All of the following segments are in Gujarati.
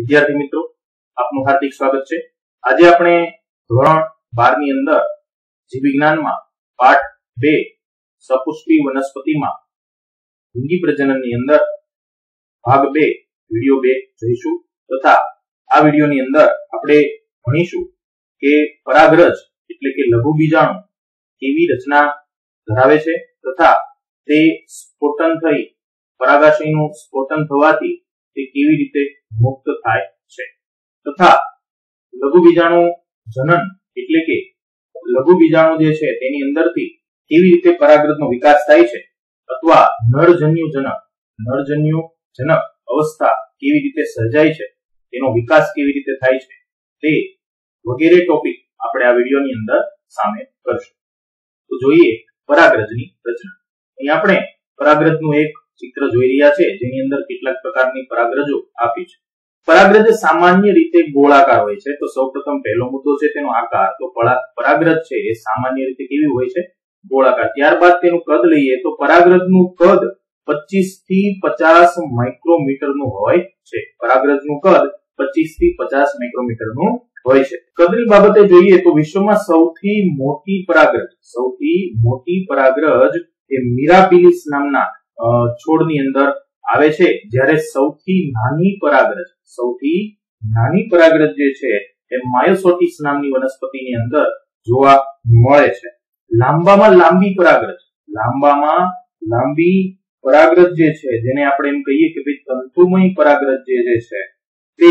વિદ્યાર્થી મિત્રો, આપનું હાર્દિક સ્વાગત છે. આજે આપણે ધોરણ બારની અંદર જીવ વિજ્ઞાનમાં પાઠ બે સપુષ્પી વનસ્પતિમાં લિંગી પ્રજનનની અંદર ભાગ બે, વીડિયો બે જોઈશું તથા આ વિડીયોની અંદર આપણે ભણીશું કે પરાગરજ એટલે કે લઘુ બીજાણુ કેવી રચના ધરાવે છે તથા તે સ્ફોટન થઈ, પરાગાશયનું સ્ફોટન થવાથી તે કેવી રીતે મુક્ત થાય છે? તથા લઘુ બીજાણુ જનન એટલે કે લઘુ બીજાણુ જે છે તેની અંદરથી કેવી રીતે પરાગરજનો વિકાસ થાય છે? અથવા નરજન્યુ જનક નરજન્યુ જનક અવસ્થા કેવી રીતે સર્જાય છે? તેનો વિકાસ કેવી રીતે થાય છે? તે વગેરે ટોપિક આપણે આ વિડીયોની અંદર સામે કરશું. તો જોઈએ પરાગરજની રચના. અહીં આપણે પરાગરજનું એક ચિત્ર જોઈ રહ્યા છે, જેની અંદર કેટલાક પ્રકારની પરાગ્રજો આપી છે. પરાગ્રજ સામાન્ય રીતે ગોળાકાર હોય છે. તો સૌપ્રથમ પહેલો મુદ્દો છે તેનો આકાર. તો પરાગ્રજ છે એ સામાન્ય રીતે કેવી હોય છે? ગોળાકાર. ત્યારબાદ તેનું કદ લઈએ તો પરાગરજનું કદ પચીસથી પચાસ માઇક્રોમીટરનું હોય છે. પરાગ્રજનું કદ પચીસથી પચાસ માઇક્રોમીટરનું હોય છે. કદની બાબતે જોઈએ તો વિશ્વમાં સૌથી મોટી પરાગ્રજ, સૌથી મોટી પરાગ્રજ એ મીરાપીલીસ નામના છોડની અંદર આવે છે. જ્યારે સૌથી નાની પરાગરજ, સૌથી નાની પરાગરજ જે છે, એ માયોસોટિસ નામની વનસ્પતિની અંદર જોવા મળે છે. લાંબામાં લાંબી પરાગરજ, લાંબામાં લાંબી પરાગરજ જે છે, જેને આપણે એમ કહીએ કે ભાઈ તંતુમય પરાગરજ જે છે, તે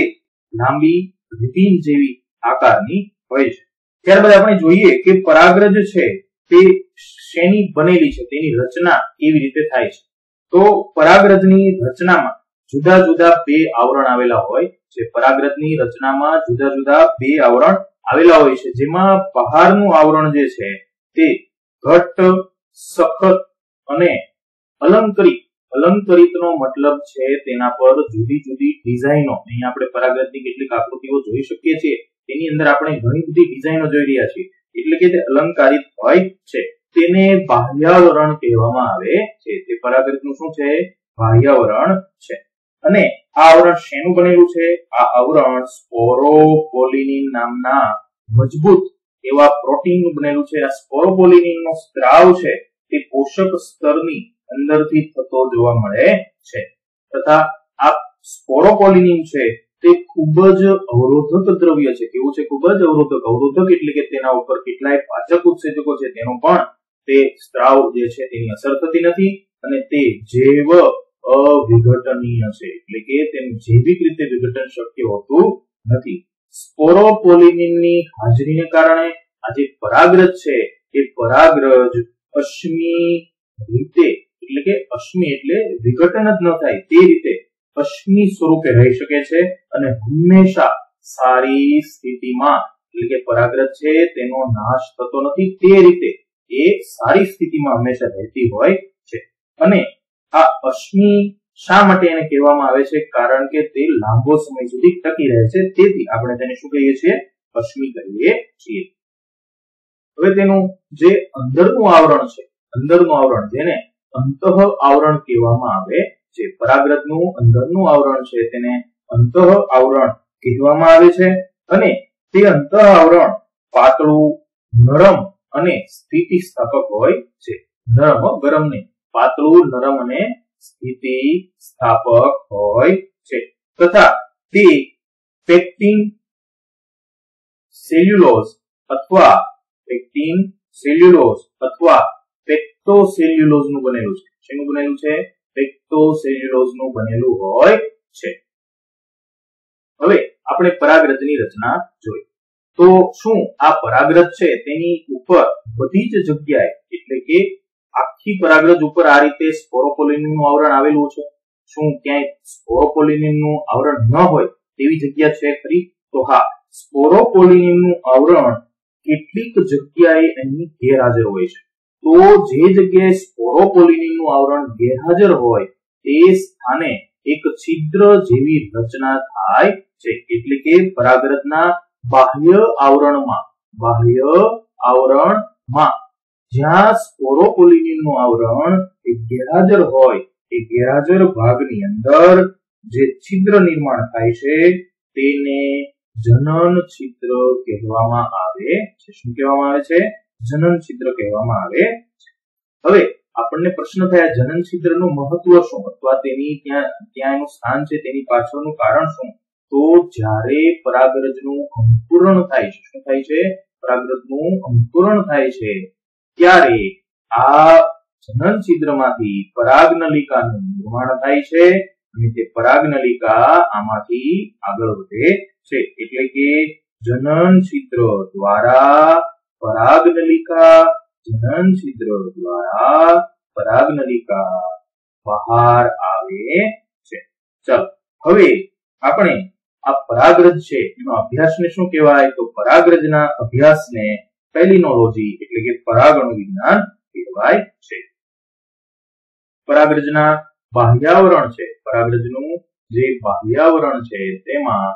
લાંબી રિબીન જેવી આકારની હોય છે. ત્યારબાદ આપણે જોઈએ કે પરાગરજ છે, તે શેની બનેલી છે, તેની રચના કેવી રીતે થાય છે. તો પરાગરજની રચનામાં જુદા જુદા બે આવરણ આવેલા હોય છે. પરાગરજની રચનામાં જુદા જુદા બે આવરણ આવેલા હોય છે. જેમાં બહારનું આવરણ જે છે તે ઘટ્ટ, સખત અને અલંકરિત અલંકરિતનો મતલબ છે તેના પર જુદી જુદી ડિઝાઇનો. અહીં આપણે પરાગરજની કેટલીક આકૃતિઓ જોઈ શકીએ છીએ. તેની અંદર આપણે ઘણી બધી ડિઝાઇનો જોઈ રહ્યા છીએ. એટલે કે તે અલંકારિત હોય છે. તેને બાહ્યાવરણ કહેવામાં આવે છે. તે પરાગરજનું શું છે? બાહ્યાવરણ છે. અને આ આવરણ શેનું બનેલું છે? આ આવરણ સ્પોરોપોલિનિન નામના મજબૂત એવા પ્રોટીન બનેલું છે. આ સ્પોરોપોલિનિન નો સ્ત્રાવ છે તે પોષક સ્તરની અંદરથી થતો જોવા મળે છે. તથા આ સ્પોરોપોલિનિન છે તે ખૂબ જ અવરોધક દ્રવ્ય છે. કેવું છે? ખૂબ જ અવરોધક. અવરોધક એટલે કે તેના ઉપર કેટલાય પાચક ઉત્સેચકો છે. તેનો પણ તે સ્ત્રાવ જે છે તેની અસર થતી નથી અને તે જૈવ અવિઘટનીય છે. એટલે કે તેનું જૈવિક રીતે વિઘટન શક્ય હોતું નથી. સ્પોરોપોલિનિનની હાજરીને કારણે આ જે પરાગરજ છે, એ પરાગરજ અશ્મી રીતે, એટલે કે અશ્મી એટલે વિઘટન જ ન થાય, તે રીતે અશ્મી સ્વરૂપે રહી શકે છે અને હંમેશા સારી સ્થિતિમાં, એટલે કે પરાગરજ છે, તેનો નાશ થતો નથી, તે રીતે એ સારી સ્થિતિમાં હંમેશા રહેતી હોય છે. અને આ અશ્મિ શા માટે એને કહેવામાં આવે છે? કારણ કે તે લાંબો સમય સુધી ટકી રહે છે. તેથી આપણે તેને શું કહીએ છીએ? અશ્મિ કહીએ છીએ. હવે તેનું જે અંદરનું આવરણ છે, અંદરનું આવરણ જેને અંતઃ આવરણ કહેવામાં આવે છે. પરાગ્રતનું અંદરનું આવરણ છે, તેને અંતઃ આવરણ કહેવામાં આવે છે. અને તે અંતઃ આવરણ પાતળું, નરમ અને સ્થિતિ સ્થાપક હોય છે. નરમ, ગરમ નહીં. પાતળું, નરમ અને સ્થિતિ સ્થાપક હોય છે. તથા તે પેક્ટિન સેલ્યુલોઝ અથવા પેક્ટિન સેલ્યુલોઝ અથવા પેક્ટોસેલ્યુલોઝનું બનેલું છે. શેનું બનેલું છે? પેક્ટોસેલ્યુલોઝનું બનેલું હોય છે. હવે આપણે પરાગરજની રચના જોઈ. તો શું આ પરાગ્રત છે? તેની ઉપર બધી જ જગ્યાએ, એટલે કે આખી પરાગ્રજ ઉપર આ રીતે સ્પોરોપોલિનિનનું આવરણ આવેલું છે. શું ક્યાંય સ્પોરોપોલિનિનનું આવરણ ન હોય તેવી જગ્યા છે ખરી તો હા, સ્પોરોપોલિનિનનું આવરણ કેટલીક જગ્યાએ અહીં ગેરહાજર હોય છે. તો જે જગ્યાએ સ્પોરોપોલિનિન આવરણ ગેરહાજર હોય, તે સ્થાને એક છિદ્ર જેવી રચના થાય છે. એટલે કે પરાગરજના બાહ્ય આવરણમાં બાહ્ય આવરણમાં. જ્યાં સ્પોરોપોલિનિનનું આવરણ એ ગેરહાજર હોય, એ ગેરહાજર ભાગની અંદર જે છિદ્ર નિર્માણ થાય છે, તેને જનન છિદ્ર કહેવામાં આવે છે. શું કહેવામાં આવે છે? જનન છિદ્ર કહેવામાં આવે છે. હવે આપણને પ્રશ્ન થયા, જનન છિદ્રનું મહત્વ શું? અથવા તેની ત્યાં ત્યાં એનું સ્થાન છે, તેની પાછળનું કારણ શું? તો જ્યારે પરાગરજનું અંકુરણ થાય છે, શું થાય છે? પરાગરજનું અંકુરણ થાય છે, ત્યારે આ જનન છિદ્રમાંથી પરાગનલિકાનું નિર્માણ થાય છે અને તે પરાગનલિકા આમાંથી આગળ વધે છે. એટલે કે જનન છિદ્ર દ્વારા પરાગનલિકા જનન છિદ્ર દ્વારા પરાગનલિકા બહાર આવે છે. ચાલો, હવે આપણે આ પરાગરજ છે, એનો અભ્યાસને શું કહેવાય? તો પરાગરજના અભ્યાસને પેલિનોલોજી એટલે કે પરાગણ વિજ્ઞાન કહેવાય છે. પરાગરજના બાહ્યાવરણ છે. પરાગરજનું જે બાહ્યાવરણ છે, તેમાં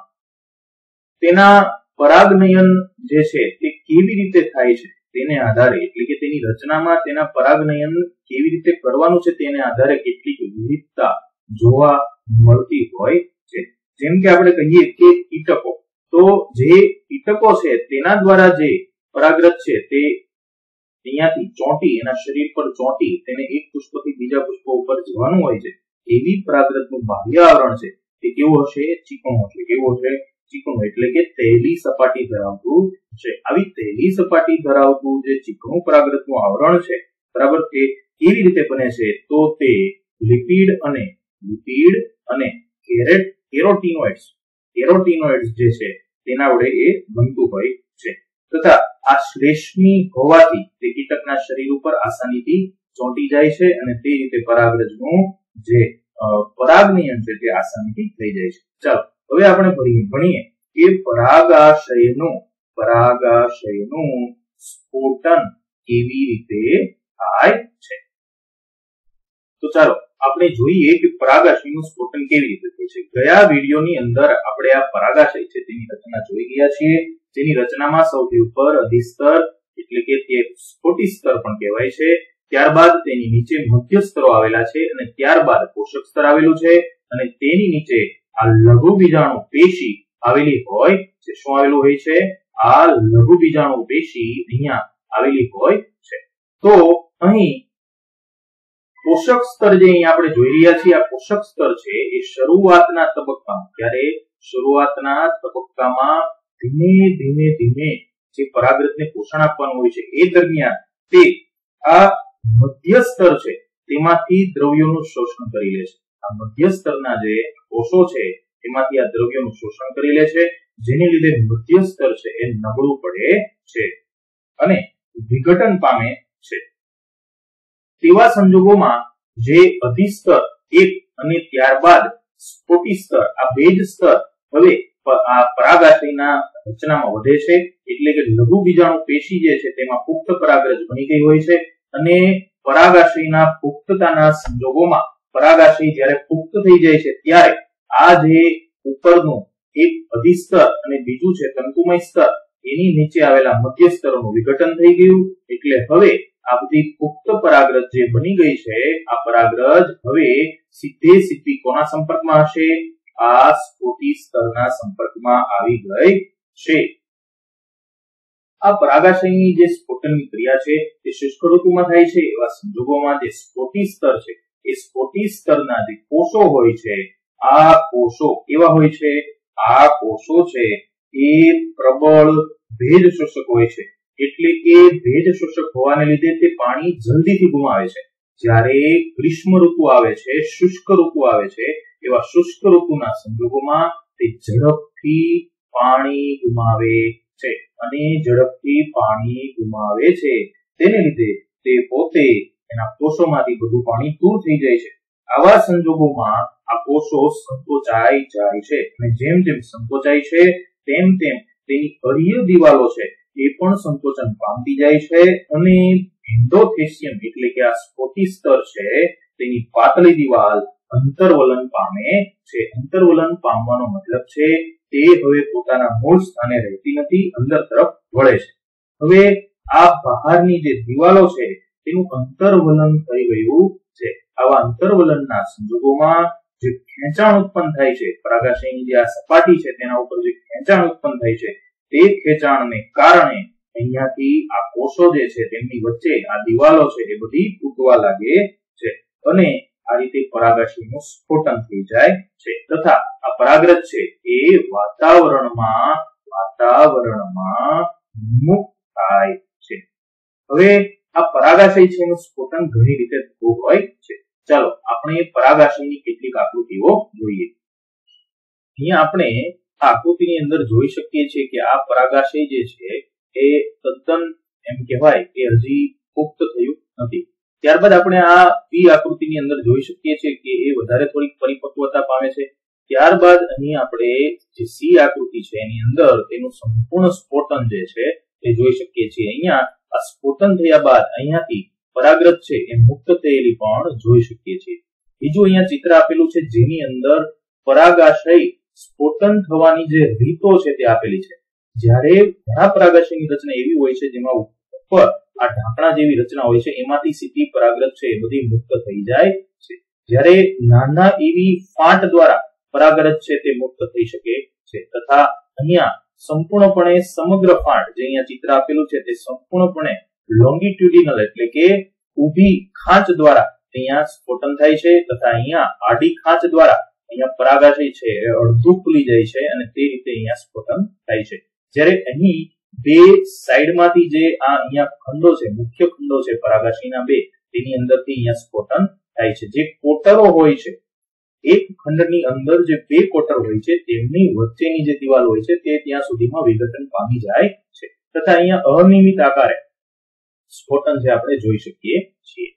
તેના પરાગનયન જે છે, તે કેવી રીતે થાય છે, તેને આધારે, એટલે કે તેની રચનામાં તેના પરાગનયન કેવી રીતે કરવાનું છે, તેને આધારે કેટલીક વિવિધતા જોવા મળતી હોય છે. જેમ કે આપણે કહીએ કે કીટકો તો જે કીટકો છે તેના દ્વારા જે પરાગ્રત છે તે અહીંયાથી ચોંટી, એના શરીર પર ચોંટી, તેને એક પુષ્પથી બીજા પુષ્પ ઉપર જવાનું હોય છે, એવી પરાગ્રતનું બાહ્ય આવરણ છે, તે કેવું હશે? ચીકણું હશે. કેવું હશે? ચીકણું. એટલે કે તેલી સપાટી ધરાવતું છે. આવી તેલી સપાટી ધરાવતું જે ચીકણું પરાગ્રતનું આવરણ છે, બરાબર? તે કેવી રીતે બને છે? તો તે લિપિડ અને લિપિડ અને કેરેટ કેરોટીનોઇડ્સ. કેરોટીનોઇડ્સ જે છે, તેના વડે એ બનતું હોય છે. તથા આ શ્લેષ્મી હોવાથી તે કીટકના શરીર ઉપર આસાનીથી ચોંટી જાય છે અને તે રીતે પરાગરજનું જે પરાગનિયન છે તે આસાનીથી થઈ જાય છે. ચાલો, હવે આપણે ભણીએ કે પરાગાશયનું પરાગાશયનું સ્ફોટન કેવી રીતે થાય છે? તો ચાલો આપણે જોઈએ કે પરાગાશયનું સ્ફોટન કેવી રીતે થાય છે. ગયા વિડીયોની અંદર આપણે આ પરાગાશય છે તેની રચના જોઈ ગયા છીએ. જેની રચનામાં સૌથી ઉપર અધિસ્તર એટલે કે તે સ્ફોટી સ્તર પણ કહેવાય છે. ત્યારબાદ તેની નીચે મધ્ય સ્તરો આવેલા છે અને ત્યારબાદ પોષક સ્તર આવેલું છે અને તેની નીચે આ લઘુ બીજાણુ પેશી આવેલી હોય છે. શું આવેલું હોય છે? આ લઘુ બીજાણુ પેશી અહીંયા આવેલી હોય છે. તો અહીં પોષક સ્તર જે અહીંયા આપણે જોઈ રહ્યા છીએ, આ પોષક સ્તર છે, એ શરૂઆતના તબક્કામાં ત્યારે શરૂઆતના તબક્કામાં ધીમે ધીમે ધીમે જે પરાગરજને પોષણ આપવાનું હોય છે, એ દરમિયાન તે આ મધ્ય સ્તર છે, તેમાંથી દ્રવ્યોનું શોષણ કરી લે છે. આ મધ્ય સ્તરના જે કોષો છે, તેમાંથી આ દ્રવ્યોનું શોષણ કરી લે છે, જેને લીધે મધ્ય સ્તર છે, એ નબળું પડે છે અને વિઘટન પામે છે. તેવા સંજોગોમાં જે અધિસ્તર એક અને ત્યારબાદ સ્ફોટી સ્તર, આ બેજ સ્તર હવે આ પરાગાશયના રચનામાં વધે છે. એટલે કે લઘુ બીજાણુ પેશી જે છે તેમાં પુખ્ત પરાગરજ બની ગઈ હોય છે. અને પરાગાશયના પુખ્તતાના સંજોગોમાં પરાગાશય જ્યારે પુખ્ત થઈ જાય છે ત્યારે આ જે ઉપરનું એક અધિસ્તર અને બીજું છે તંતુમય સ્તર, એની નીચે આવેલા મધ્ય સ્તરોનું વિઘટન થઈ ગયું. એટલે હવે આ બધી પુખ્ત પરાગરજ જે બની ગઈ છે, આ પરાગરજ હવે સીધે સીધી કોના સંપર્કમાં હશે? આ સ્ફોટી સ્તરના સંપર્કમાં આવી ગઈ છે. આ પરાગાશયની જે સ્ફોટનની ક્રિયા છે, તે શુષ્ક ઋતુમાં થાય છે. એવા સંજોગોમાં જે સ્ફોટી સ્તર છે, એ સ્ફોટી સ્તરના જે કોષો હોય છે, આ કોષો કેવા હોય છે? આ કોષો છે, એ પ્રબળ ભેજ શોષક હોય છે. એટલે કે ભેજ શોષક હોવાને લીધે તે પાણી જલ્દીથી ગુમાવે છે. જ્યારે ગ્રીષ્મ ઋતુ આવે છે, શુષ્ક ઋતુ આવે છે, એવા શુષ્ક ઋતુના સંજોગોમાં તે ઝડપથી પાણી ગુમાવે છે. અને ઝડપથી પાણી ગુમાવે છે. તેને લીધે તે પોતે એના કોષોમાંથી બધું પાણી દૂર થઈ જાય છે. આવા સંજોગોમાં આ કોષો સંકોચાઈ જાય છે. અને જેમ જેમ સંકોચાય છે, તેમ તેમ તેની અરીય દિવાલો છે. એ પણ સંકોચન પામતી જાય છે અને એન્ડોથેસિયમ એટલે કે આ સ્ફોટી સ્તર છે, તેની પાતળી દિવાલ અંતરવલન પામે છે. અંતરવલન પામવાનો મતલબ છે તે હવે પોતાના મૂળ સ્થાને રહેતી નથી, અંદર તરફ વળે છે. હવે આ બહારની જે દિવાલો છે, તેનું અંતરવલન થઈ ગયું છે. આવા અંતરવલનના સંજોગોમાં જે ખેંચાણ ઉત્પન્ન થાય છે, પરાગાશયની જે આ સપાટી છે, તેના ઉપર જે ખેંચાણ ઉત્પન્ન થાય છે તે ખેંચાણને કારણે અહીંયાથી આ કોષો જે છે તેમની વચ્ચે આ દિવાલો છે એ બધી તૂટવા લાગે છે અને આ રીતે પરાગાશયનું સ્ફોટન થઈ જાય છે તથા આ પરાગરજ છે એ વાતાવરણમાં વાતાવરણમાં મુક્ત થાય છે. હવે આ પરાગાશય છે એનું સ્ફોટન ઘણી રીતે થતું હોય છે. ચાલો આપણે પરાગાશયની કેટલીક આકૃતિઓ જોઈએ. અહીંયા આપણે આકૃતિની અંદર જોઈ શકીએ છીએ કે આ પરાગાશય જે છે, એ તદ્દન એમ કહેવાય કે હજી પુખ્ત થયું નથી. ત્યારબાદ આપણે આ પી આકૃતિની અંદર જોઈ શકીએ છીએ કે એ વધારે થોડીક પરિપક્વતા પામે છે. ત્યારબાદ અહીં આપણે જે સી આકૃતિ છે એની અંદર તેનું સંપૂર્ણ સ્ફોટન જે છે, એ જોઈ શકીએ છીએ. અહીંયા આ સ્ફોટન થયા બાદ અહીંયાથી પરાગ્રત છે, એ મુક્ત થયેલી પણ જોઈ શકીએ છીએ. બીજું અહીંયા ચિત્ર આપેલું છે જેની અંદર પરાગાશય સ્ફોટન થવાની જે રીતો છે તે આપેલી છે. જ્યારે ઘણા પરાગાશયની રચના એવી હોય છે જેમાં ઉપર આ ઢાંકણા જેવી રચના હોય છે, એમાંથી સીધી પરાગરજ છે, એ બધી મુક્ત થઈ જાય છે. જ્યારે નાના એવી ફાંટ દ્વારા પરાગરજ છે તે મુક્ત થઈ શકે છે. તથા અહીંયા સંપૂર્ણપણે સમગ્ર ફાંટ જે અહીંયા ચિત્ર આપેલું છે તે સંપૂર્ણપણે લોંગિટ્યુડિનલ એટલે કે ઊભી ખાંચ દ્વારા અહીંયા સ્ફોટન થાય છે. તથા અહીંયા આડી ખાંચ દ્વારા અહીંયા પરાગાશય છે, અડધું ખુલી જાય છે અને તે રીતે અહીંયા સ્ફોટન થાય છે. જ્યારે અહીં બે સાઈડમાંથી જે આ અહીંયા ખંડો છે, મુખ્ય ખંડો છે પરાગાશયના બે, તેની અંદરથી અહીંયા સ્ફોટન થાય છે. જે કોટરો હોય છે, એક ખંડની અંદર જે બે કોટર હોય છે, તેમની વચ્ચેની જે દિવાલ હોય છે, તે ત્યાં સુધીમાં વિઘટન પામી જાય છે. તથા અહીંયા અનિયમિત આકારે સ્ફોટન જે આપણે જોઈ શકીએ છીએ.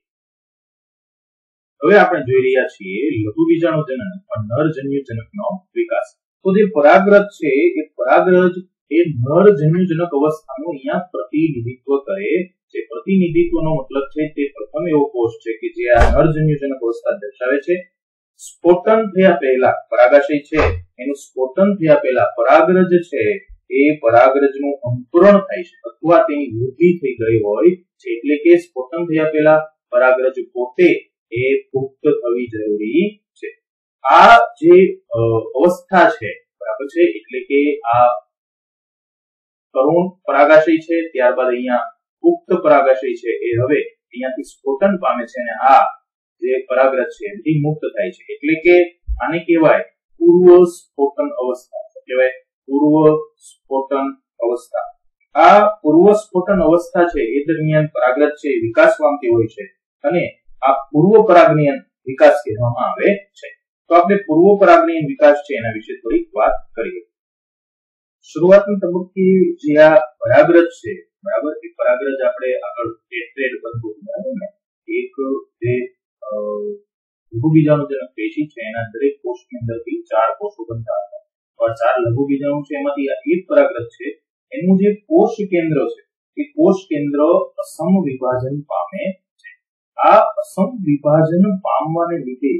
હવે આપણે જોઈ રહ્યા છીએ લઘુ બીજાણુ જનન નર જન્યુજનકનો વિકાસ. તો જે પરાગરજ છે, એ પરાગરજ એ નર જન્યુજનક અવસ્થાનું અહીંયા પ્રતિનિધિત્વ કરે છે. પ્રતિનિધિત્વનો મતલબ છે, તે પ્રથમ એવો કોષ છે કે જે આ નર જન્યુજનક અવસ્થા દર્શાવે છે. સ્ફોટન થયા પહેલા પરાગાશય છે, એનું સ્ફોટન થયા પહેલા પરાગરજ છે, એ પરાગરજનું અંકુરણ થાય છે અથવા તેની વૃદ્ધિ થઈ ગઈ હોય છે. એટલે કે સ્ફોટન થયા પહેલા પરાગરજ પોતે એ પુખ્ત થવી જરૂરી છે. આ જે અવસ્થા છે, બરાબર છે? એટલે કે આ તરુણ પરાગાશય છે, ત્યારબાદ અહીંયા પુખ્ત પરાગાશય છે, એ હવે અહીંયાથી સ્ફોટન પામે છે અને આ જે પરાગરજ છે એથી મુક્ત થાય છે. એટલે કે આને કહેવાય પૂર્વ સ્ફોટન અવસ્થા. કહેવાય? પૂર્વ સ્ફોટન અવસ્થા. આ પૂર્વ સ્ફોટન અવસ્થા છે, એ દરમિયાન પરાગરજ છે વિકાસ પામતી હોય છે. અને આ પૂર્વ પરાગનિયન વિકાસ કહેવામાં આવે છે. તો આપણે પૂર્વ પરાગનિયન વિકાસ છે એના વિશે થોડીક વાત કરીએ. શરૂઆતની તબક્કે જે આ પરાગરજ છે, બરાબર? એ પરાગરજ આપણે આગળ ટેટ્રેડ બનતું બરાબર ને એક જે લઘુ બીજાણુજનક પેશી છે, એના દરેક કોષની અંદરથી ચાર કોષો બનતા હતા. ચાર લઘુ છે, એમાંથી આ એક પરાગરજ છે. એનું જે કોષ કેન્દ્ર છે, એ કોષ કેન્દ્ર અસમ વિભાજન પામે આ અસમ વિભાજન પામવાને લીધે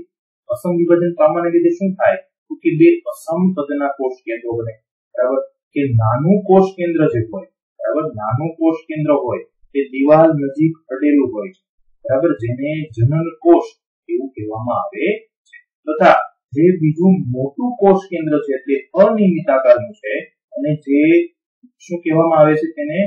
અસમ વિભાજન પામવાને લીધે શું થાય? કે બે અસમ કદના કોષ કેન્દ્રો બને. બરાબર? કે નાનું કોષ કેન્દ્ર જે હોય, બરાબર? નાનું કોષ કેન્દ્ર હોય તે દિવાલ નજીક અડેલું હોય છે. બરાબર? જેને જનન કોષ એવું કહેવામાં આવે છે. તથા જે બીજું મોટું કોષ કેન્દ્ર છે તે અનિયમિત આકારનું છે, અને જે શું કહેવામાં આવે છે તેને?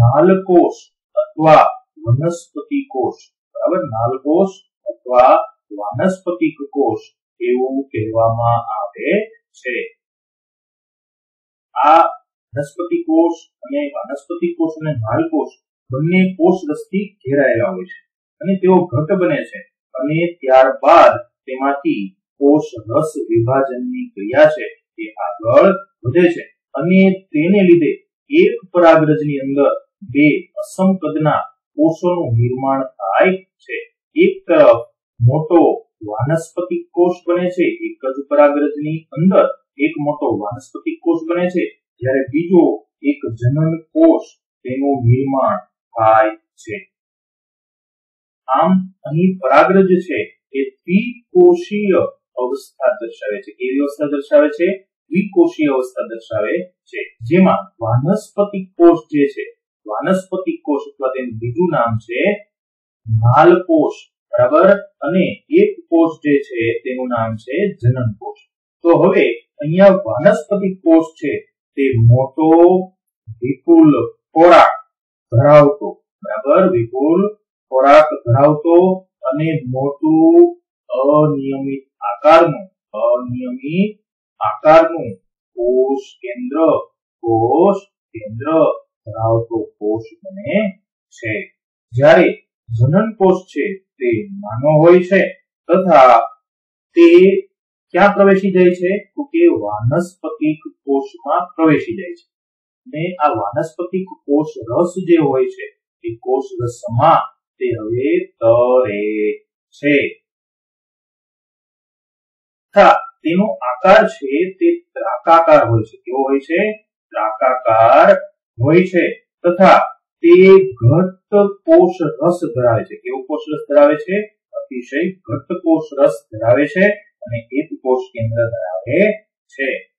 નાલકોષ અથવા વનસ્પતિ કોષ. બરાબર? નાલકોષ અથવા વાનસ્પતિક કોષ એવું કહેવામાં આવે છે. આ વનસ્પતિ કોષ અને વનસ્પતિ કોષ અને નાલકોષ બંને કોષ રસથી ઘેરાયેલા હોય છે અને તેઓ ઘટ બને છે અને ત્યારબાદ તેમાંથી કોષ રસ વિભાજનની ક્રિયા છે એ આગળ વધે છે અને તેને લીધે એક પરાગરજની અંદર બે અસમ કદના કોષોનું નિર્માણ થાય છે. એક તરફ મોટો વાનસ્પતિક કોષ બને છે. એક જ પરાગરજની અંદર એક મોટો વાનસ્પતિક કોષ બને છે. જ્યારે બીજો એક જનન કોષ તેનું નિર્માણ થાય છે. આમ, અહીં પરાગરજ છે એ દ્વિકોષીય અવસ્થા દર્શાવે છે. કેવી અવસ્થા દર્શાવે છે? દ્વિકોષીય અવસ્થા દર્શાવે છે. જેમાં વાનસ્પતિક કોષ જે છે વાનસ્પતિક કોષ અથવા તેનું બીજું નામ છે નાલકોષ બરાબર? અને એક કોષ જે છે તેનું નામ છે જનન કોષ. તો હવે અહીંયા વાનસ્પતિક કોષ છે તે મોટો, વિપુલ ખોરાક ધરાવતો, બરાબર? વિપુલ ખોરાક ધરાવતો અને મોટું અનિયમિત આકારનું અનિયમિત આકારનું કોષ કેન્દ્ર કોષ કેન્દ્ર ધરાવતો કોષ બને છે. જ્યારે જનન કોષ છે, તે નાનો હોય છે તથા તે ક્યાં પ્રવેશી જાય છે? તો કે વાનસ્પતિક કોષમાં પ્રવેશી જાય છે. ને આ વાનસ્પતિક કોષ રસ જે હોય છે, એ કોષ રસમાં તે હવે તરે છે. તેનો આકાર છે, તે ત્રાકાકાર હોય છે. કેવો હોય છે? ત્રાકાકાર હોય છે તથા તે ઘટ્ટ કોષ રસ ધરાવે છે. કેવો કોષ રસ ધરાવે છે? અતિશય ઘટ્ટ કોષ રસ ધરાવે છે અને એક કોષ કેન્દ્ર ધરાવે છે.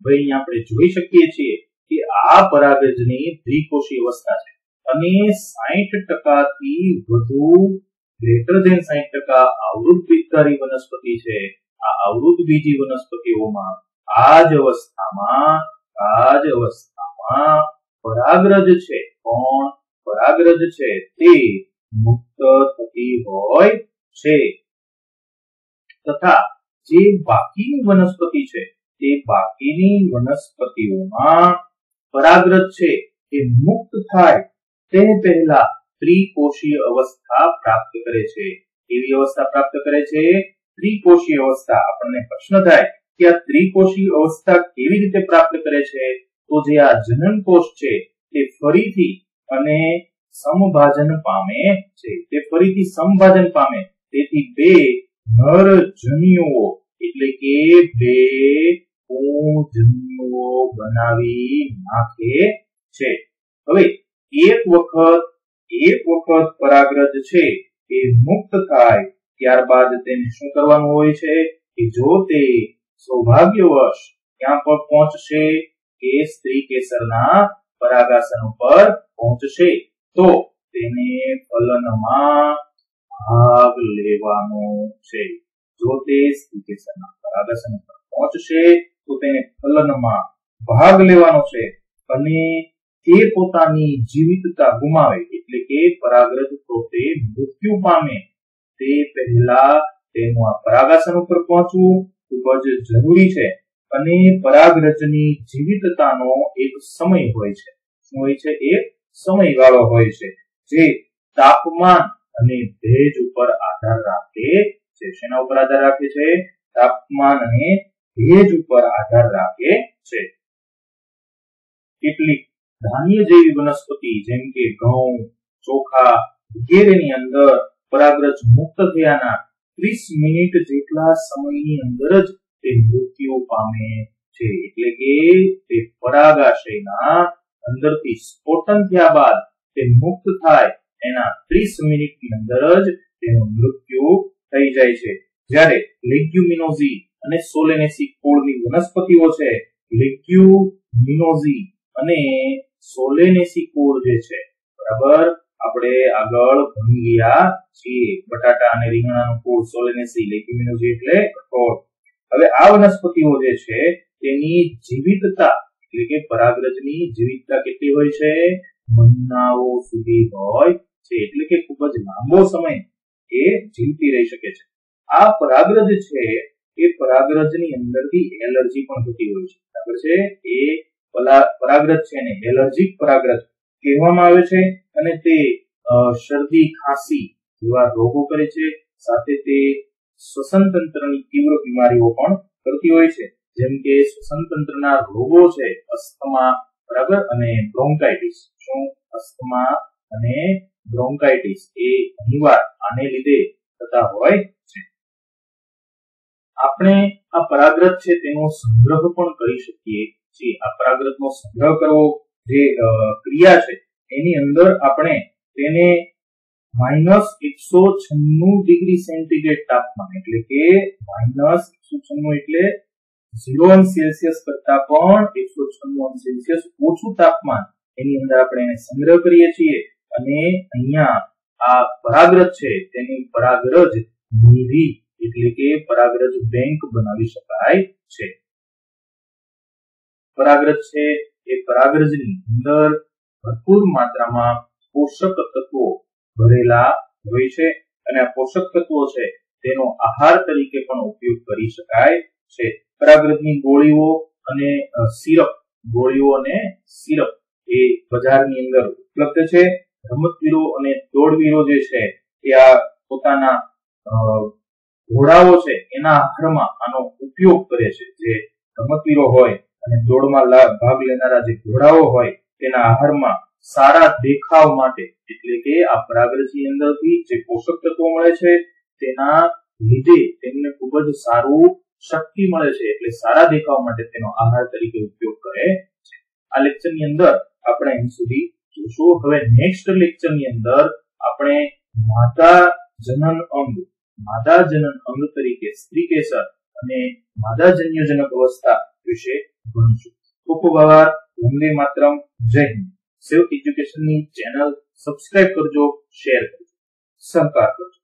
ભાઈ આપણે જોઈ શકીએ છીએ કે આ પરાગજની દ્વિકોષી અવસ્થા છે. અને સાહીઠ ટકાથી વધુ, ગ્રેટર દેન સાહીઠ ટકા આવૃત વનસ્પતિ છે. આ આવૃત બીજી વનસ્પતિઓમાં આ જ અવસ્થામાં, આ જ અવસ્થામાં પરાગરજ છે. કોણ પરાગરજ છે? તે મુક્ત થતી હોય છે. તથા જે બાકીની વનસ્પતિ છે, તે બાકીની વનસ્પતિઓમાં પરાગરજ છે. એ મુક્ત થાય તે પહેલા ત્રિકોષીય અવસ્થા પ્રાપ્ત કરે છે. એવી અવસ્થા પ્રાપ્ત કરે છે? ત્રિકોષીય અવસ્થા. આપણને પ્રશ્ન થાય કે આ ત્રિકોષીય અવસ્થા કેવી રીતે પ્રાપ્ત કરે છે? તો જે આ જનન કોષ છે, તે ફરીથી અને સમભાજન પામે છે. તે ફરીથી સમભાજન પામે. તેથી બે નર જન્યુઓ એટલે કે બે જન્યુઓ બનાવી નાખે છે. હવે એક વખત એક વખત પરાગ્રજ છે એ મુક્ત થાય, ત્યારબાદ તેને શું કરવાનું હોય છે? કે જો તે સૌભાગ્યવશ ક્યાં પર પહોંચશે કે સ્ત્રી કેસરના પરાગાસન ઉપર પહોંચશે. તો તેને ફલનમાં ભાગ લેવાનો છે. જો તે સ્ત્રી કેસરના પરાગાસન ઉપર પહોંચશે, તો તેને ફલનમાં ભાગ લેવાનો છે. અને તે પોતાની જીવિતતા ગુમાવે એટલે કે પરાગરજ પોતે મૃત્યુ પામે. તે પહેલા તેનું આ પરાગાસન ઉપર પહોંચવું ખૂબ જ જરૂરી છે. અને પરાગરજની જીવિતતાનો એક સમય હોય છે. શું હોય છે? એક સમયગાળો હોય છે, જે તાપમાન અને ભેજ ઉપર આધાર રાખે છે. શેના ઉપર આધાર રાખે છે? તાપમાન અને ભેજ ઉપર આધાર રાખે છે. કેટલીક ધાન્ય જેવી વનસ્પતિ, જેમ કે ઘઉં, ચોખા વગેરેની અંદર પરાગરજ મુક્ત થયાના ત્રીસ મિનિટ જેટલા સમયની અંદર જ તે મૃત્યુ પામે છે. એટલે કે તે પરાગાશયના અંદરથી સ્ફોટન થયા બાદ તે મુક્ત થાય. એના ત્રીસ મિનિટની અંદર જ તેનું મૃત્યુ થઈ જાય છે. જ્યારે લેગ્યુમિનોઝી અને સોલેનેસી કોળની વનસ્પતિઓ છે, લેગ્યુમિનોઝી અને સોલેનેસી કોળ જે છે, બરાબર? આપણે આગળ ભણી ગયા છીએ. બટાટા અને રીંગણાનો કુળ સોલેનેસી, લેગ્યુમિનોઝી એટલે કઠોળ હવે આ વનસ્પતિઓ જે છે, તેની જીવિતતા એટલે કે પરાગરજની જીવિતતા કેટલી હોય છે? મહિનાઓ સુધી હોય છે. એટલે કે ખૂબ જ લાંબો સમય એ જીવતી રહી શકે છે. આ પરાગરજ છે, એ પરાગરજની અંદરથી એલર્જી પણ થતી હોય છે. બરાબર છે? એ પરાગરજ છે ને એલર્જીક પરાગરજ કહેવામાં આવે છે અને તે શરદી, ખાંસી જેવા રોગો કરે છે. સાથે તે શ્વસન તંત્રની તીવ્ર બીમારીઓ પણ કરતી હોય છે. જેમ કે શ્વસન તંત્રના રોગો છે, અસ્થમા, બરાબર? અને બ્રોન્કાઇટિસ. શું? અસ્થમા અને બ્રોન્કાઇટિસ એ ઘણીવાર આને લીધે થતા હોય છે. આપણે આ પરાગ્રત છે તેનો સંગ્રહ પણ કરી શકીએ છીએ. આ પરાગ્રતનો સંગ્રહ કરવો જે ક્રિયા છે, એની અંદર આપણે તેને માઇનસ એકસો છન્નું ડિગ્રી સેન્ટીગ્રેડ તાપમાન, એટલે કે માઇનસ એકસો છન્નું એટલે ઝીરો સેલ્સિયસ કરતા પણ એકસો છન્નું સેલ્સિયસ ઓછું તાપમાન. એની અંદર આપણે એને સંગ્રહ કરીએ છીએ અને અહીંયા આ પરાગરજ છે, તેની પરાગરજ નિધિ, એટલે કે પરાગરજ બેંક બનાવી શકાય છે. પરાગરજ છે એ પરાગરજની અંદર ભરપૂર માત્રામાં પોષક તત્વો ભરેલા હોય છે અને આ પોષક તત્વો છે, તેનો આહાર તરીકે પણ ઉપયોગ કરી શકાય છે. પરાગરજની ગોળીઓ અને સિરપ, ગોળીઓ અને સિરપ એ બજારની અંદર ઉપલબ્ધ છે. રમતવીરો અને દોડવીરો જે છે, એ આ પોતાના ઘોડાઓ છે, એના આહારમાં આનો ઉપયોગ કરે છે. જે રમતવીરો હોય અને દોડમાં ભાગ લેનારા જે ઘોડાઓ હોય, તેના આહારમાં સારા દેખાવ માટે, એટલે કે આ પરાગરજની અંદરથી જે પોષક તત્વો મળે છે, તેના લીધે તેમને ખૂબ જ સારું શક્તિ મળે છે, એટલે સારા દેખાવ માટે તેનો આહાર તરીકે ઉપયોગ કરે છે. આ લેક્ચરની અંદર આપણે અહીં સુધી જોશું. હવે નેક્સ્ટ લેક્ચરની અંદર આપણે માતા જનન અંગ માદા જનન અંગ તરીકે સ્ત્રી કેસર અને માદા જન્યજનક અવસ્થા વિશે ભણીશું. ખૂબ ખૂબ આભાર. વંદે માત્રમ. જય હિન્દ. સેવ એજ્યુકેશનની ચેનલ સબસ્ક્રાઇબ કરજો શેર કરજો. સહકાર કરજો.